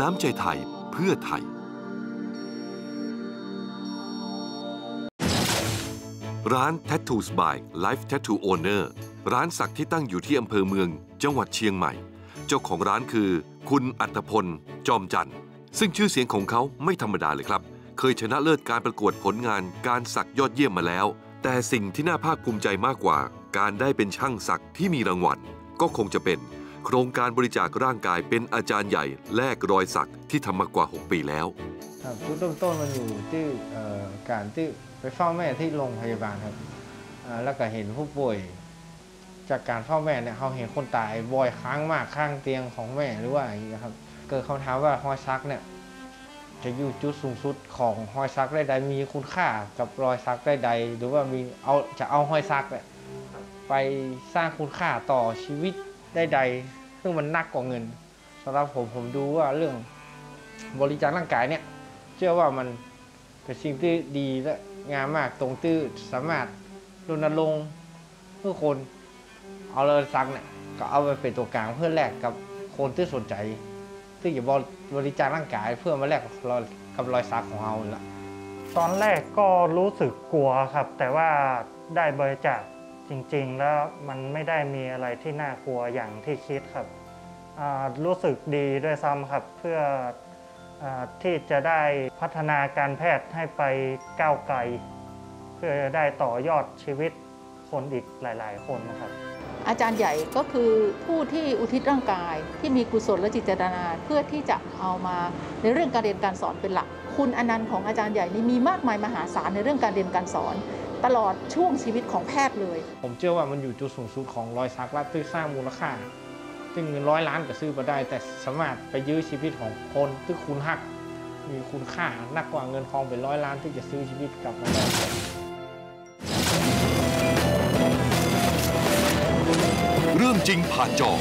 น้ำใจไทยเพื่อไทย ร้าน Tattoos by Life Tattoo Owner ร้านสักที่ตั้งอยู่ที่อำเภอเมือง จังหวัดเชียงใหม่ เจ้าของร้านคือ คุณอัตพล จอมจันทร์ซึ่งชื่อเสียงของเขาไม่ธรรมดาเลยครับ เคยชนะเลิศการประกวดผลงานการสักยอดเยี่ยมมาแล้ว แต่สิ่งที่น่าภาคภูมิใจมากกว่า การได้เป็นช่างสักที่มีรางวัลก็คงจะเป็น โครงการบริจาคร่างกายเป็นอาจารย์ใหญ่แลกรอยสักที่ทำมากว่า 6 ปีแล้วครับจุดเริ่มต้นมันอยู่ที่การที่ไปเฝ้าแม่ที่โรงพยาบาลครับแล้วก็เห็นผู้ป่วย จากการเฝ้าแม่เนี่ยเขาเห็นคนตายบ่อยครั้งมากข้างเตียงของแม่หรือว่าอย่างนี้ครับเกิดคำถามว่าห้อยซักเนี่ยจะอยู่จุดสูงสุดของห้อยซักได้ใดมีคุณค่ากับรอยซักได้ใด หรือว่ามีเอาจะเอาห้อยซักเนี่ยไปสร้างคุณค่าต่อชีวิต ได้ใดซึ่งมันนักกว่าเงินสำหรับผมผมดูว่าเรื่องบริจาคร่างกายเนี่ย เชื่อว่ามันเป็นสิ่งที่ดีและงามมากตรงที่สามารถรณรงค์เพื่อคนเอาเลยซักเนี่ยก็เอาไปเป็นตัวกลางเพื่อแลกกับคนที่สนใจ ที่จะบริจาคร่างกายเพื่อมาแลกกับรอยกับรอยซักของเราละตอนแรกก็รู้สึกกลัวครับ แต่ว่าได้บริจาค จริงๆ แล้วมันไม่ได้มีอะไรที่น่ากลัวอย่างที่คิดครับ รู้สึกดีด้วยซ้ำครับ เพื่ออที่จะได้พัฒนาการแพทย์ให้ไปก้าวไกล เพื่อจะได้ต่อยอดชีวิตคนอีกหลาย ๆ คนนะครับ อาจารย์ใหญ่ก็คือผู้ที่อุทิศร่างกายที่มีกุศลและจิตเจตนาเพื่อที่จะเอามาในเรื่องการเรียนการสอนเป็นหลัก คุณอนันต์ของอาจารย์ใหญ่นี่มีมากมายมหาศาลในเรื่องการเรียนการสอน ตลอดช่วงชีวิตของแพทย์เลย ผมเชื่อว่ามันอยู่จุดสูงสุดของรอยซักและที่สร้างมูลค่าซึ่งเงินร้อยล้านก็ซื้อมาได้ แต่สามารถไปยื้อชีวิตของคนที่คุณหัก มีคุณค่านักกว่าเงินทองเป็นร้อยล้านที่จะซื้อชีวิตกลับมาได้เรื่องจริงผ่านจอ